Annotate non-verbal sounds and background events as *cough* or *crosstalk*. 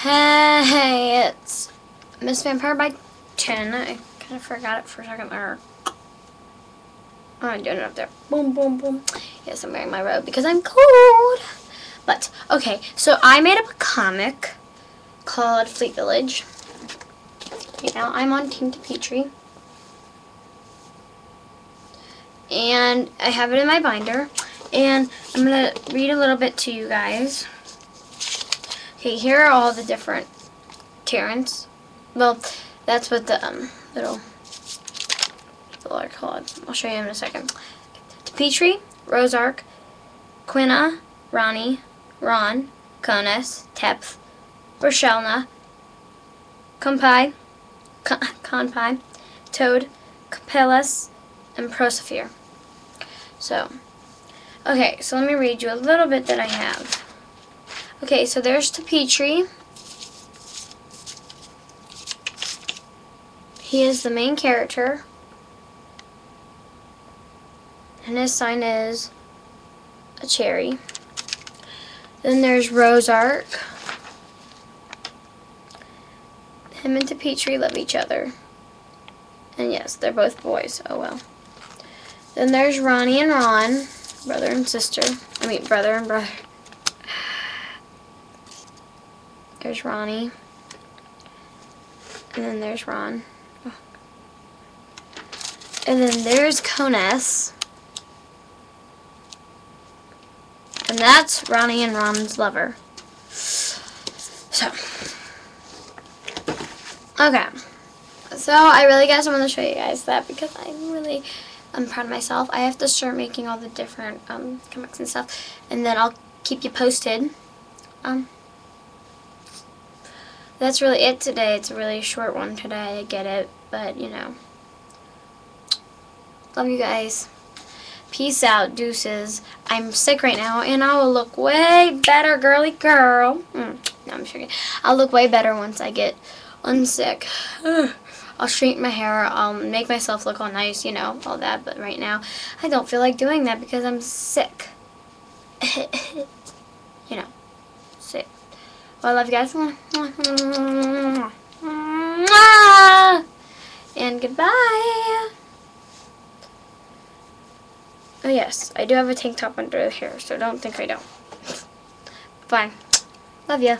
Hey, it's Miss Vampire Bite 10. I kind of forgot it for a second there. I'm doing it up there. Boom, boom, boom. Yes, I'm wearing my robe because I'm cold. But, okay, so I made up a comic called Fleet Village. Right now, I'm on Team Petrie. And I have it in my binder. And I'm going to read a little bit to you guys. Okay, here are all the different Terrans. Well, that's what the um, little, little are called. I'll show you in a second. Petrie, Rosark, Quina, Ronnie, Ron, Konas, Tepth, Rochelna, Compai, Conpai, Toad, Capellus, and Prosophir. So, okay, so let me read you a little bit that I have. Okay, so there's the Tapetri. He is the main character. And his sign is a cherry. Then there's Rosark. Him and Tapetri love each other. And yes, they're both boys. Oh well. Then there's Ronnie and Ron, brother and sister. I mean, brother and brother. There's Ronnie. And then there's Ron. And then there's Konas. And that's Ronnie and Ron's lover. So. Okay. So I really guess I want to show you guys that because I'm really I'm proud of myself. I have to start making all the different um, comics and stuff. And then I'll keep you posted. Um, that's really it today. It's a really short one today. I get it. But, you know. Love you guys. Peace out, deuces. I'm sick right now, and I will look way better, girly girl. Mm, no, I'm joking. I'll look way better once I get unsick. *sighs* I'll straighten my hair, I'll make myself look all nice, you know, all that. But right now, I don't feel like doing that because I'm sick. *laughs* you know. Well, I love you guys. And goodbye. Oh yes, I do have a tank top under here, so don't think I don't. Fine. Love ya.